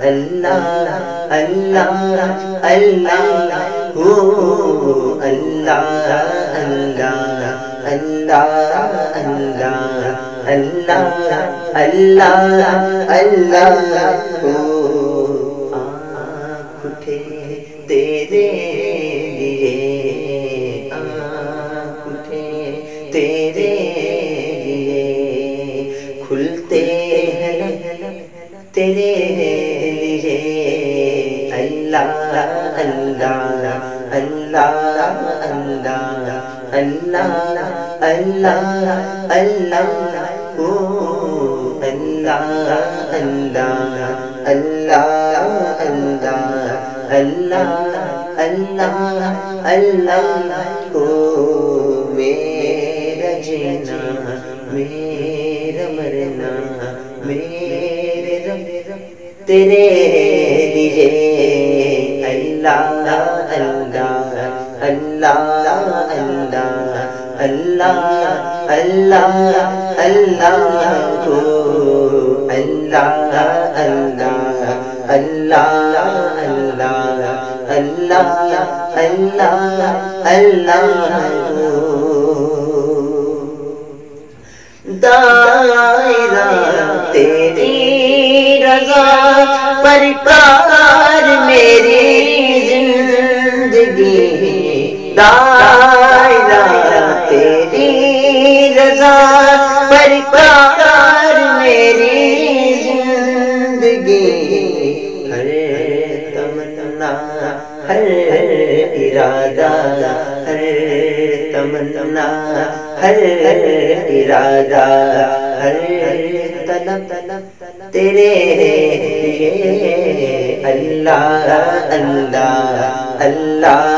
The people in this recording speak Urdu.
اللہ اللہ اللہ اللہ اللہ اللہ اللہ اللہ اللہ اللہ اللہ آنکھ اٹھے تیرے لیے آنکھ اٹھے تیرے لیے کھلتے اللہ اللہ اللہ اللہ اللہ اللہ اللہ او اللہ اللہ اللہ اللہ اللہ اللہ اللہ کو میرا جینا میرا مرنا میرے رب تیرے اللہ اللہ اللہ اللہ اللہ اللہ اللہ کو اللہ اللہ اللہ اللہ اللہ اللہ اللہ دائرہ تیری رضا پر کار دائرہ تیری رضا پر کار میری زندگی۔ ہر تمنا، ہر ارادہ، ہر تمنا، ہر ارادہ، ہر طلب تیرے لیے اللہ اللہ اللہ